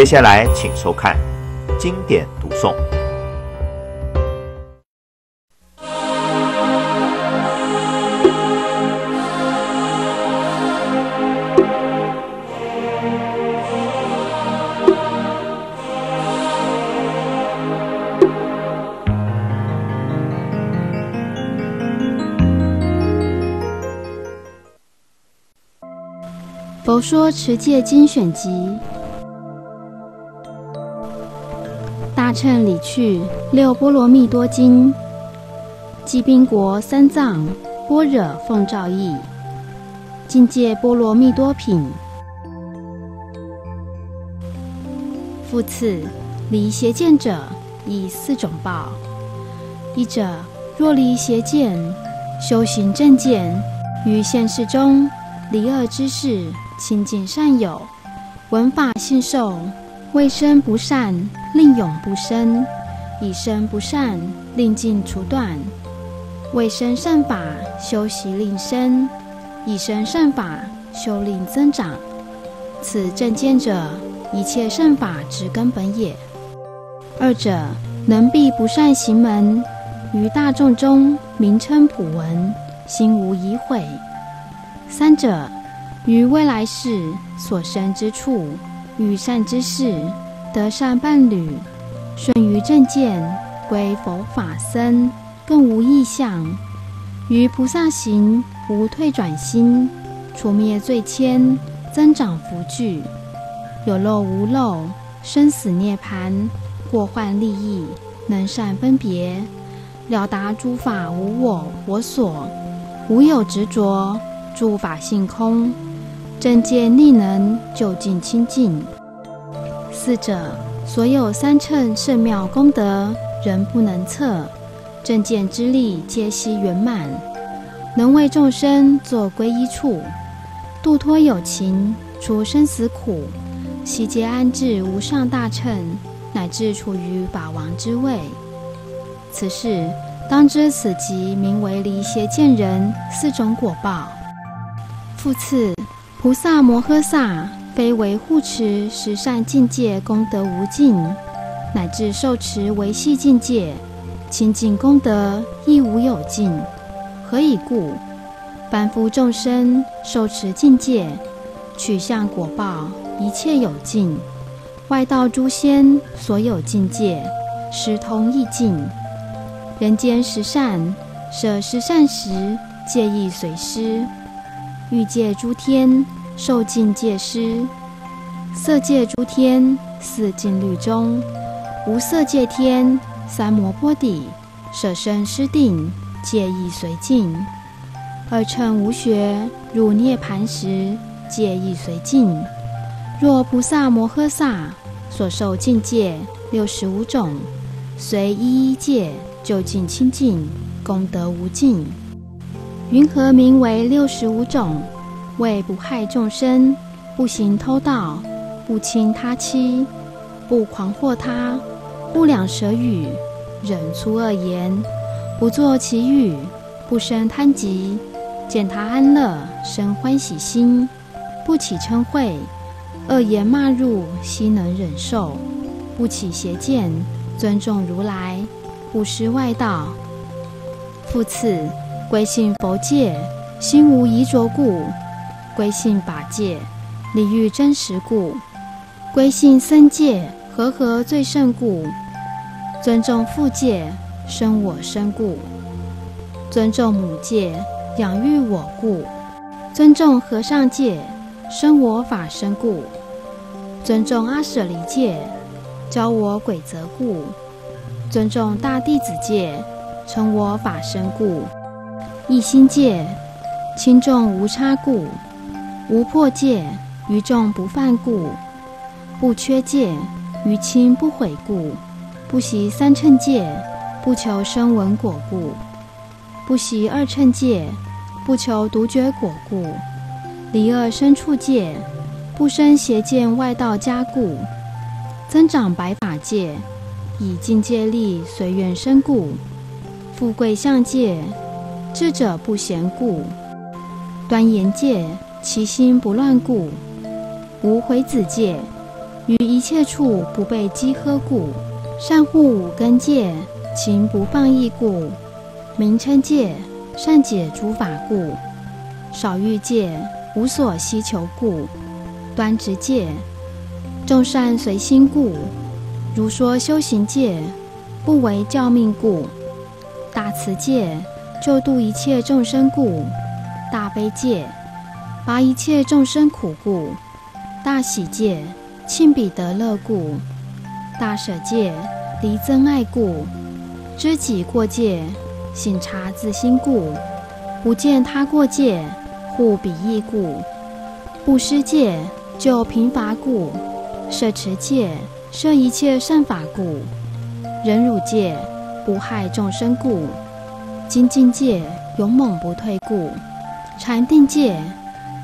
接下来，请收看经典读诵。佛说持戒精选集。大乘理趣六波罗蜜多经，寂宾国三藏般若奉诏译，境界波罗蜜多品。复次，离邪见者以四种报：一者，若离邪见，修行正见，于现世中离恶之事，亲近善友，闻法信受。未生不善，令永不生；以生不善，令尽除断。未生善法，修习令生；以生善法，修令增长。此正见者，一切善法之根本也。二者，能避不善行门，于大众中名称普闻，心无疑悔。三者，于未来世所生之处。与善之事，得善伴侣，顺于正见，归佛法僧，更无异相。于菩萨行，无退转心，除灭罪愆，增长福聚，有漏无漏，生死涅槃，过患利益，能善分别，了达诸法无我我所，无有执着，诸法性空。正见力能就近清净。四者所有三乘圣妙功德，人不能测。正见之力皆悉圆满，能为众生作皈依处，度脱有情，除生死苦，悉皆安置无上大乘，乃至处于法王之位。此事当知，此即名为离邪见人四种果报。复次。菩萨摩诃萨非为护持十善境界功德无尽，乃至受持维系境界清净功德亦无有尽。何以故？凡夫众生受持境界，取向果报一切有尽。外道诸仙所有境界，时同亦尽。人间十善舍十善时，戒亦随失。欲界诸天受尽戒施，色界诸天四禁律中，无色界天三摩波底舍身施定，戒意随尽。二乘无学入涅盘时，戒意随尽。若菩萨摩诃萨所受境界六十五种，随一一戒就近清净，功德无尽。云何名为六十五种？为不害众生，不行偷盗，不侵他妻，不狂惑他，不两舌语，忍粗恶言，不作其语，不生贪嫉，见他安乐生欢喜心，不起嗔恚，恶言骂入悉能忍受，不起邪见，尊重如来，不失外道。复次。归信佛界，心无疑着故；归信法界，理欲真实故；归信僧界，和合最胜故；尊重父界，生我身故；尊重母界，养育我故；尊重和尚界，生我法身故；尊重阿舍离界，教我鬼则故；尊重大弟子界，成我法身故。一心戒，轻重无差故；无破戒，于众不犯故；不缺戒，于亲不悔故；不习三乘戒，不求声闻果故；不习二乘戒，不求独觉果故；离恶生处戒，不生邪见外道加故；增长白法戒，以境界力随缘生故；富贵相戒。智者不嫌故，端严戒，其心不乱故；无悔子戒，于一切处不被饥喝故；善护五根戒，情不放逸故；名称戒，善解诸法故；少欲戒，无所希求故；端直戒，众善随心故；如说修行戒，不为教命故；大慈戒，救度一切众生故；大悲戒，拔一切众生苦故；大喜戒。庆彼得乐故，大舍戒离憎爱故，知己过界醒察自心故，不见他过界护彼意故，布施戒救贫乏故，舍持戒摄一切善法故，忍辱戒不害众生故，精进戒勇猛不退故，禅定戒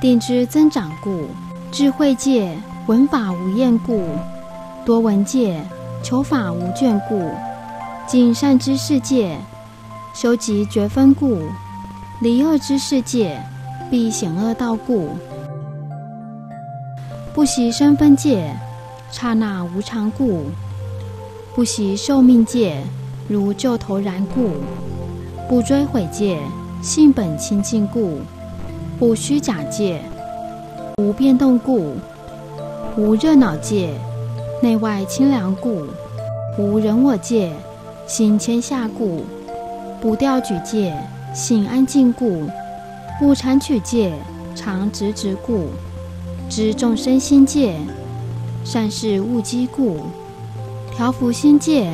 定之增长故，智慧戒。闻法无厌故，多闻戒；求法无倦故，尽善知世界，修集绝分故，离恶之世界，避险恶道故，不习身分界，刹那无常故，不习寿命界，如旧头然故，不追悔界，性本清净故，不虚假界，无变动故。无热恼界，内外清凉故；无人我界，心谦下故；不调举界，心安静故；不缠取界，常直直故；知众生心界，善事勿积故；调伏心界，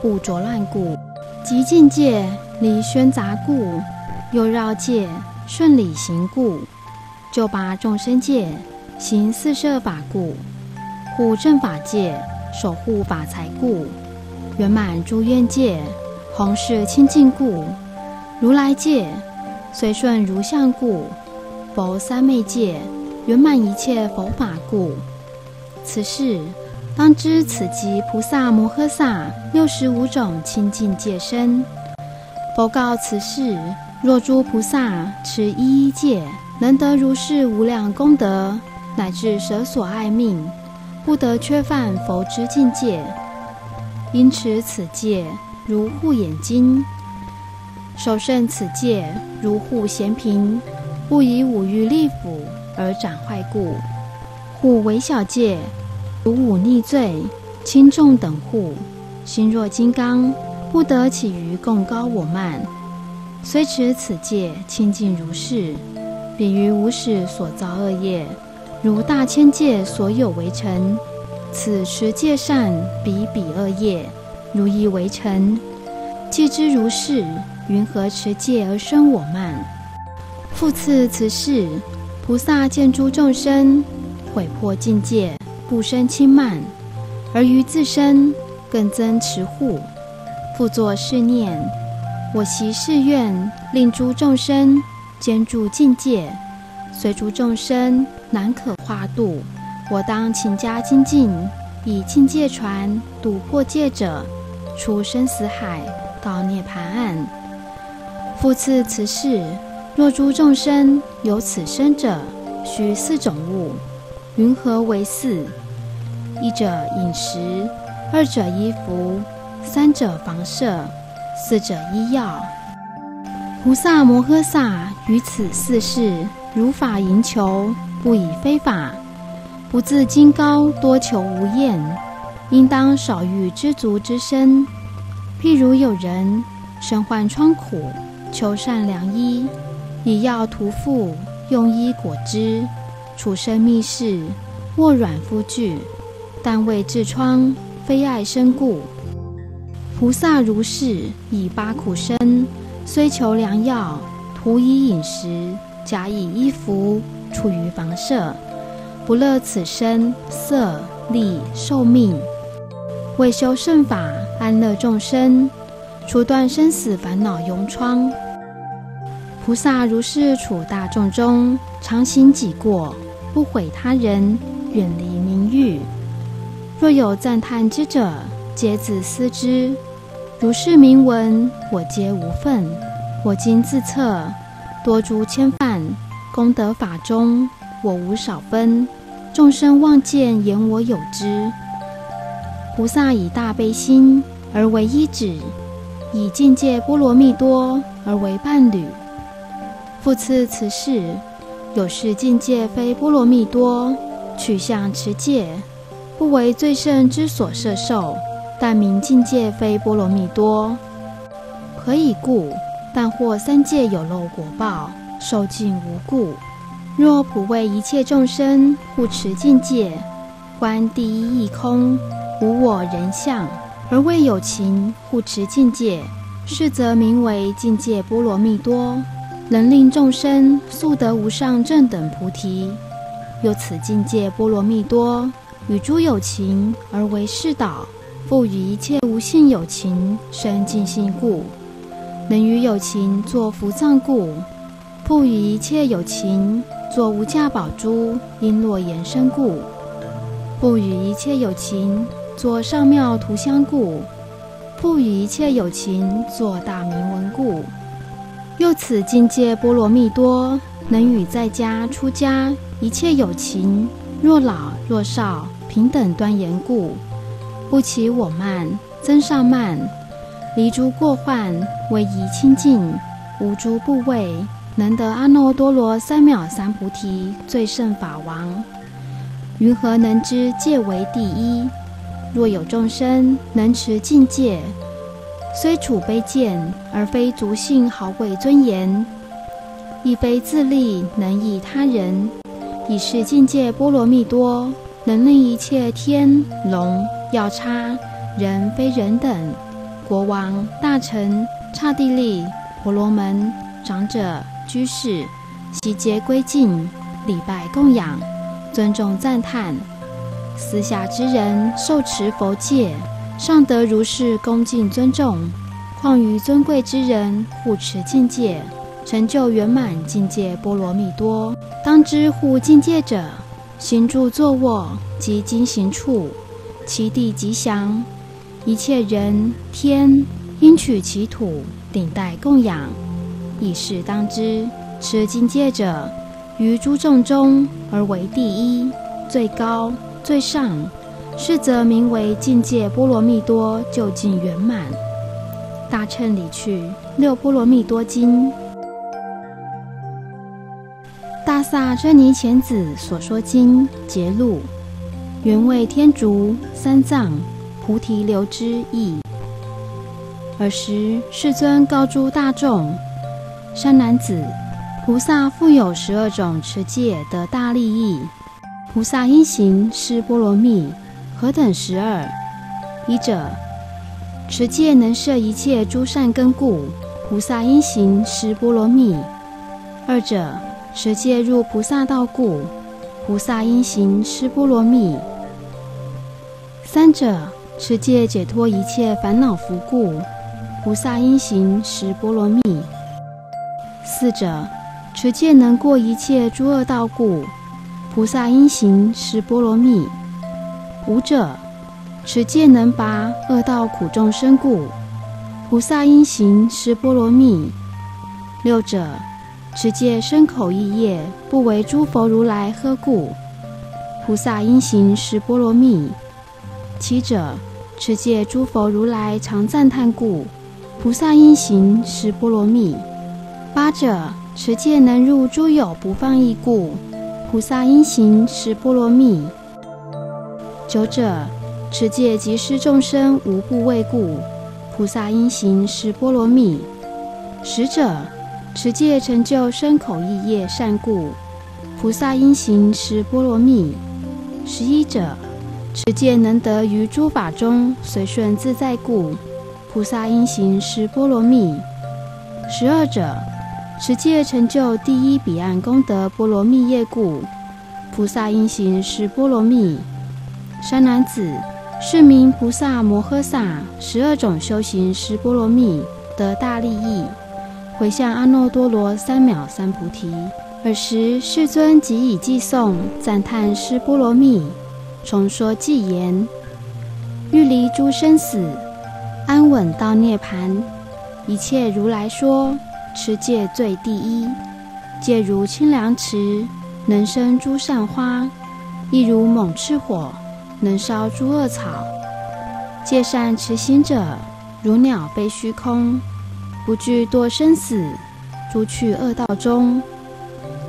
不着乱故；极境界，离喧杂故；又绕界，顺理行故；就拔众生界。行四摄法故，护正法界，守护法财故，圆满诸愿界，弘誓清净故，如来界，随顺如相故，佛三昧界，圆满一切佛法故。此事当知，此即菩萨摩诃萨六十五种清净界身。佛告此事：若诸菩萨持一一戒，能得如是无量功德。乃至舍所爱命，不得缺犯佛之境界。因持此戒，如护眼睛；守慎此戒，如护贤平。不以五欲力辅而斩坏故。护为小戒，如忤逆罪，轻重等护。心若金刚，不得起于共高我慢。虽持此戒，清净如是，比于无始所造恶业。如大千界所有为尘，此持戒善比彼恶业，如一为尘。既知如是，云何持戒而生我慢？复次此事，菩萨见诸众生毁破境界，不生轻慢，而于自身更增持护。复作是念：我习誓愿，令诸众生兼住境界。随诸众生难可化度，我当勤加精进，以境界传度破戒者，出生死海，到涅槃岸。复次此事，若诸众生有此生者，须四种物，云何为四？一者饮食，二者衣服，三者房舍，四者医药。菩萨摩诃萨于此四事。如法营求，不以非法；不自矜高，多求无厌。应当少欲知足之身。譬如有人身患疮苦，求善良医，以药涂敷，用医裹之，处身密室，卧软敷具，但为治疮，非爱身故。菩萨如是，以八苦身，虽求良药，涂以饮食。假以衣服，处于房舍，不乐此身色力寿命，为修圣法，安乐众生，除断生死烦恼臃疮。菩萨如是处大众中，常行己过，不毁他人，远离名誉。若有赞叹之者，皆自思之。如是名闻，我皆无份。我今自测。多诸千犯，功德法中，我无少分。众生望见，言我有之。菩萨以大悲心而为依止，以境界波罗蜜多而为伴侣。复次，此事有是境界非波罗蜜多，取向持戒，不为最胜之所摄受，但名境界非波罗蜜多。何以故？但或三界有漏果报，受尽无故。若普为一切众生护持境界，观第一义空，无我人相，而为有情护持境界，是则名为境界波罗蜜多，能令众生速得无上正等菩提。又此境界波罗蜜多，与诸有情而为示导，复与一切无性有情生尽性故。能与有情作福藏故，不与一切有情作无价宝珠璎珞延伸故，不与一切有情作上妙图香故，不与一切有情作大明文故。又此境界波罗蜜多，能与在家出家一切有情，若老若少平等端严故，不起我慢，增上慢。离诸过患，为宜清净，无诸部位，能得阿耨多罗三藐三菩提最胜法王。云何能知戒为第一？若有众生能持境界，虽处卑贱，而非族姓豪贵尊严，亦非自利能益他人，以是境界波罗蜜多，能令一切天龙要差人非人等。国王、大臣、刹帝利、婆罗门、长者、居士，悉皆归敬、礼拜、供养、尊重、赞叹；私下之人受持佛戒，尚得如是恭敬尊重，况于尊贵之人护持境界，成就圆满境界波罗蜜多。当知护境界者，行住坐卧及经行处，其地吉祥。一切人天应取其土顶戴供养，以是当知持境界者，于诸众中而为第一、最高、最上，是则名为境界波罗蜜多究竟圆满。大乘理趣六波罗蜜多经，大萨遮尼前子所说经节录，原为天竺三藏。菩提流之意。尔时，世尊告诸大众：“山男子，菩萨复有十二种持戒得大利益。菩萨因行施波罗蜜，何等十二？一者，持戒能摄一切诸善根故，菩萨因行施波罗蜜；二者，持戒入菩萨道故，菩萨因行施波罗蜜；三者。”持戒解脱一切烦恼福故，菩萨因行十波罗蜜；四者，持戒能过一切诸恶道故，菩萨因行十波罗蜜；五者，持戒能拔恶道苦众生故，菩萨因行十波罗蜜；六者，持戒身口意业不为诸佛如来呵故，菩萨因行十波罗蜜。七者，持戒诸佛如来常赞叹故，菩萨因行是波罗蜜；八者，持戒能入诸有不放逸故，菩萨因行是波罗蜜；九者，持戒即施众生无不畏故，菩萨因行是波罗蜜；十者，持戒成就身口意业善故，菩萨因行是波罗蜜；十一者。持戒能得于诸法中随顺自在故，菩萨因行十波罗蜜。十二者，持戒成就第一彼岸功德波罗蜜业故，菩萨因行十波罗蜜。山男子，是名菩萨摩诃萨十二种修行十波罗蜜得大利益，回向阿耨多罗三藐三菩提。尔时世尊即以偈颂赞叹十波罗蜜。重说偈言：欲离诸生死，安稳到涅盘。一切如来说，持戒最第一。戒如清凉池，能生诸善花。亦如猛炽火，能烧诸恶草。戒善持行者，如鸟飞虚空，不惧堕生死，诸去恶道中。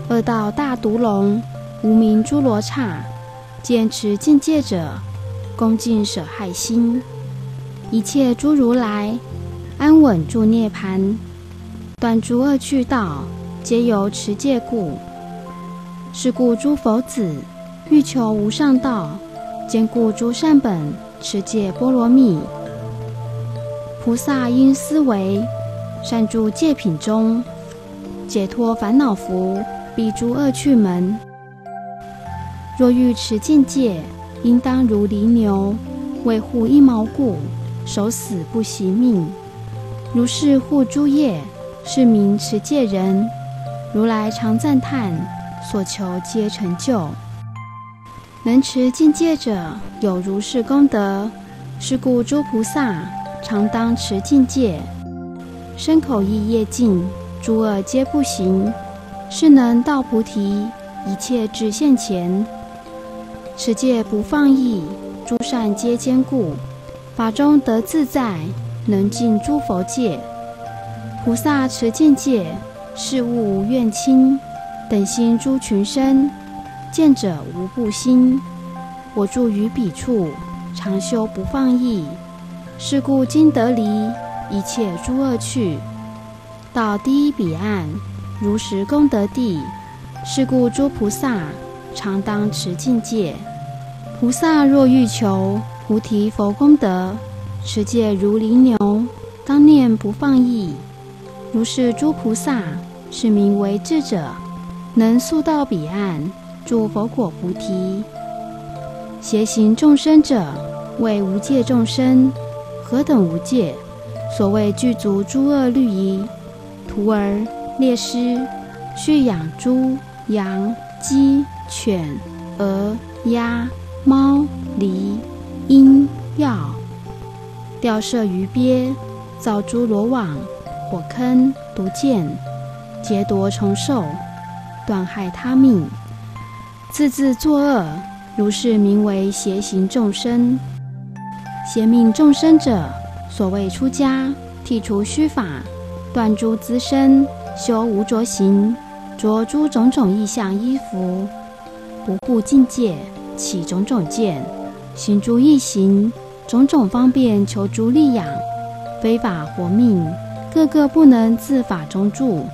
恶道大毒龙，无名诸罗刹，见持境界者，恭敬舍害心。一切诸如来，安稳住涅盘，断诸恶趣道，皆由持戒故。是故诸佛子欲求无上道，兼顾诸善本，持戒波罗蜜。菩萨应思维，善住戒品中，解脱烦恼福，避诸恶趣门。若欲持境界，应当如犁牛，为护一毛故，守死不惜命。如是护诸业，是名持戒人。如来常赞叹。所求皆成就，能持境界者有如是功德。是故诸菩萨常当持境界，身口意业尽，诸恶皆不行，是能到菩提，一切智现前。持戒不放逸，诸善皆坚固，法中得自在，能尽诸佛界。菩萨持境界，事物无怨亲。等心诸群生，见者无不心。我住于彼处，常修不放逸。是故今得离一切诸恶趣，到第一彼岸，如实功德地。是故诸菩萨常当持境界。菩萨若欲求菩提佛功德，持戒如犁牛，当念不放逸。如是诸菩萨，是名为智者。能速到彼岸，助佛果菩提。邪行众生者，为无界众生。何等无界？所谓具足诸恶律仪：徒儿、猎师、畜养猪、羊、鸡、犬、鹅、鸭、猫、狸、鹰、鹞，钓射鱼鳖，造诸罗网、火坑、毒箭，劫夺虫兽。断害他命，自自作恶，如是名为邪行众生。邪命众生者，所谓出家，剔除须发，断诸资身，修无着行，着诸种种异象衣服，不护境界，起种种见，行诸异行，种种方便求诸利养，非法活命，个个不能自法中住。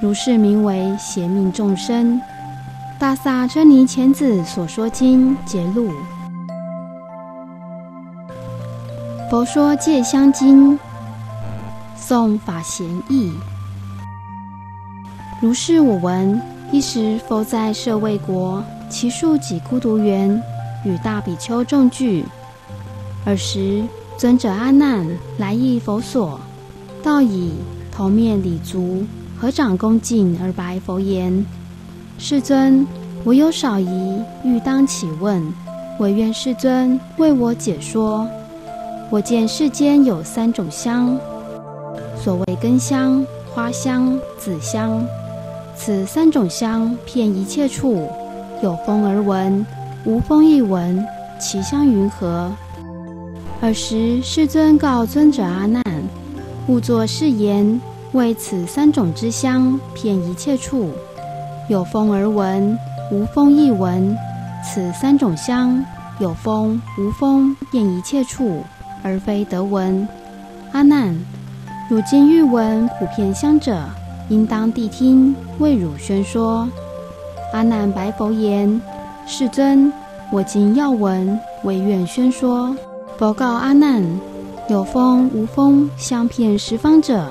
如是名为邪命众生。大萨遮尼前子所说经节录。佛说戒香经，诵法贤义。如是我闻。一时佛在舍卫国，其数几孤独园，与大比丘众聚。尔时尊者阿难来诣佛所，道以头面礼足。合掌恭敬而白佛言：“世尊，我有少疑，欲当起问，唯愿世尊为我解说。我见世间有三种香，所谓根香、花香、子香。此三种香遍一切处，有风而闻，无风亦闻，其香云何？”尔时世尊告尊者阿难：“勿作是言。”为此三种之香，遍一切处，有风而闻，无风亦闻。此三种香，有风无风，遍一切处，而非得闻。阿难，汝今欲闻普遍香者，应当谛听，为汝宣说。阿难白佛言：“世尊，我今要闻，唯愿宣说。”佛告阿难：“有风无风，香遍十方者。”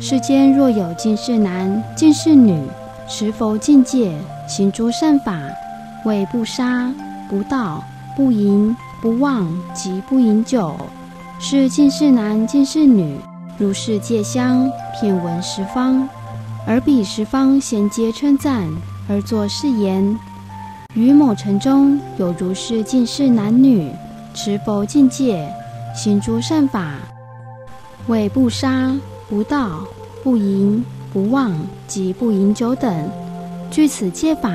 世间若有近世男、近世女，持佛境界，行诸善法，为不杀、不盗、不淫、不妄及不饮酒，是近世男、近世女，如是戒香，遍闻十方，而彼十方贤皆称赞，而作誓言：于某城中有如是近世男女，持佛境界，行诸善法，为不杀。不道、不淫、不妄及不饮酒等，据此戒法，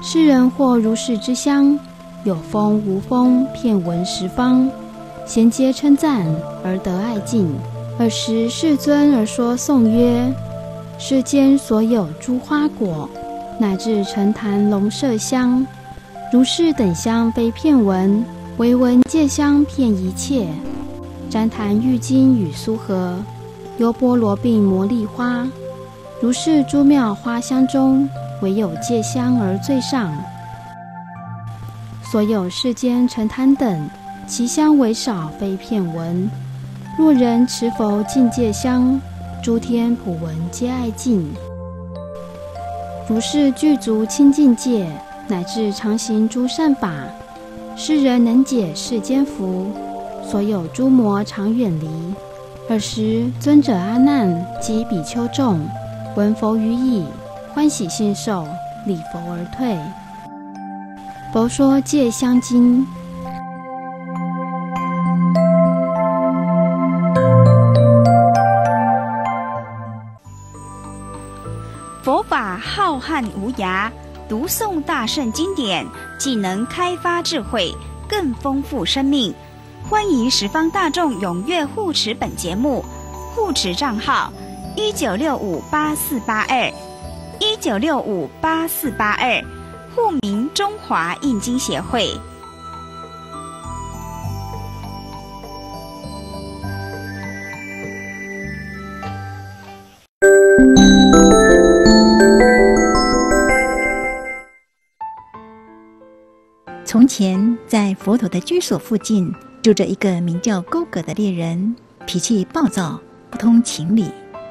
世人或如是之乡，有风无风，遍闻十方，贤皆称赞而得爱敬。尔时世尊而说颂曰：世间所有诸花果，乃至陈坛龙麝香，如是等香非片闻，唯闻戒香遍一切。旃檀郁金与苏合，优波罗并摩利花，如是诸妙花香中，唯有戒香而最上。所有世间陈坛等，其香为少，非片闻。若人持佛净戒香，诸天普闻皆爱敬。如是具足清净戒，乃至常行诸善法，世人能解世间福，所有诸魔常远离。尔时尊者阿难及比丘众闻佛语已，欢喜信受，礼佛而退。佛说戒香经，法浩瀚无涯，读诵大圣经典，既能开发智慧，更丰富生命。欢迎十方大众踊跃护持本节目，护持账号一九六五八四八二一九六五八四八二。户名中华印经协会。从前，在佛陀的居所附近，住着一个名叫勾葛的猎人，脾气暴躁，不通情理。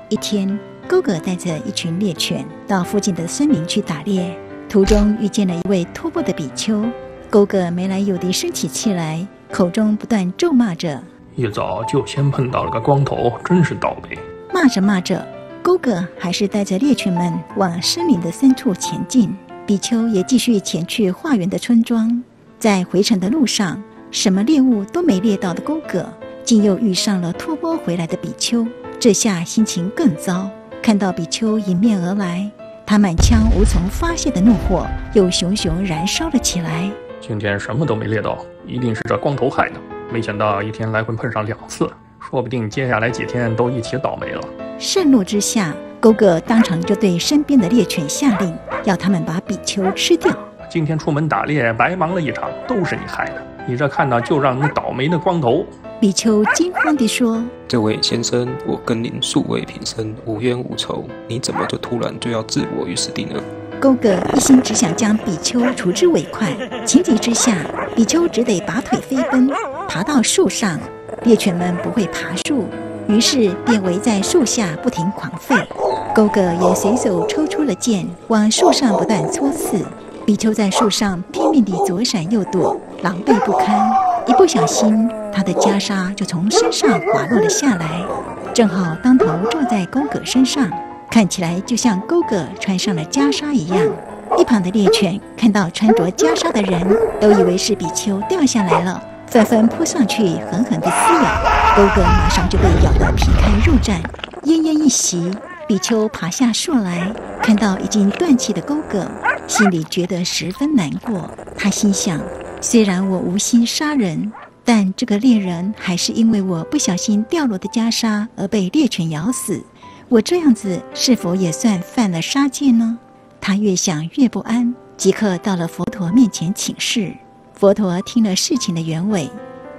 一天，勾葛带着一群猎犬到附近的森林去打猎。途中遇见了一位托钵的比丘，勾哥没来由地生起气来，口中不断咒骂着：“一早就先碰到了个光头，真是倒霉。”骂着骂着，勾哥还是带着猎犬们往森林的深处前进。比丘也继续前去化缘的村庄。在回程的路上，什么猎物都没猎到的勾哥，竟又遇上了托钵回来的比丘，这下心情更糟。看到比丘迎面而来。他满腔无从发泄的怒火又熊熊燃烧了起来。今天什么都没猎到，一定是这光头害的。没想到一天来回碰上两次，说不定接下来几天都一起倒霉了。盛怒之下，勾哥当场就对身边的猎犬下令，要他们把比丘吃掉。今天出门打猎白忙了一场，都是你害的。你这看到就让你倒霉的光头。比丘惊慌地说：“这位先生，我跟您素未平生，无冤无仇，你怎么就突然就要置我于死地呢？”勾哥一心只想将比丘除之为快，情急之下，比丘只得拔腿飞奔，爬到树上。猎犬们不会爬树，于是便围在树下不停狂吠。勾哥也随手抽出了剑，往树上不断戳刺。比丘在树上拼命地左闪右躲，狼狈不堪。一不小心，他的袈裟就从身上滑落了下来，正好当头撞在勾哥身上，看起来就像勾哥穿上了袈裟一样。一旁的猎犬看到穿着袈裟的人，都以为是比丘掉下来了，纷纷扑上去狠狠地撕咬，勾哥马上就被咬得皮开肉绽。奄奄一息，比丘爬下树来，看到已经断气的勾哥，心里觉得十分难过。他心想。虽然我无心杀人，但这个猎人还是因为我不小心掉落的袈裟而被猎犬咬死。我这样子是否也算犯了杀戒呢？他越想越不安，即刻到了佛陀面前请示。佛陀听了事情的原委，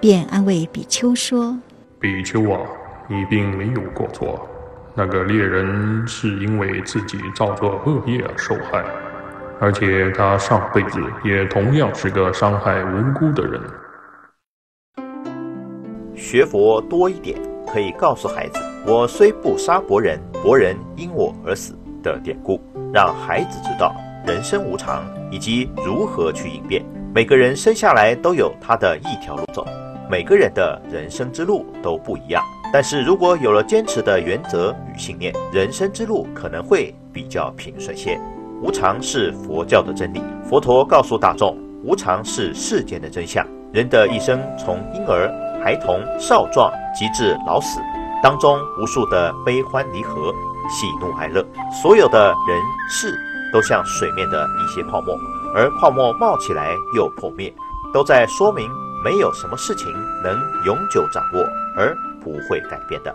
便安慰比丘说：“比丘啊，你并没有过错，那个猎人是因为自己造作恶业而受害。”而且他上辈子也同样是个伤害无辜的人。学佛多一点，可以告诉孩子：“我虽不杀伯仁，伯仁因我而死”的典故，让孩子知道人生无常以及如何去应变。每个人生下来都有他的一条路走，每个人的人生之路都不一样。但是如果有了坚持的原则与信念，人生之路可能会比较平顺些。无常是佛教的真理。佛陀告诉大众，无常是世间的真相。人的一生，从婴儿、孩童、少壮，及至老死，当中无数的悲欢离合、喜怒哀乐，所有的人事都像水面的一些泡沫。而泡沫冒起来又破灭，都在说明没有什么事情能永久掌握而不会改变的。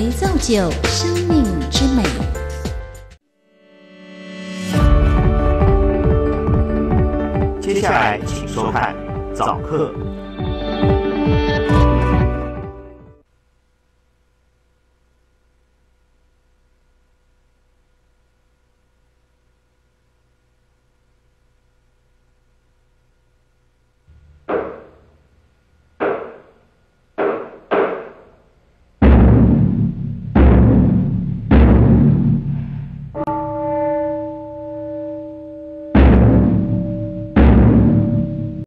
为造就生命之美。接下来请收看早课。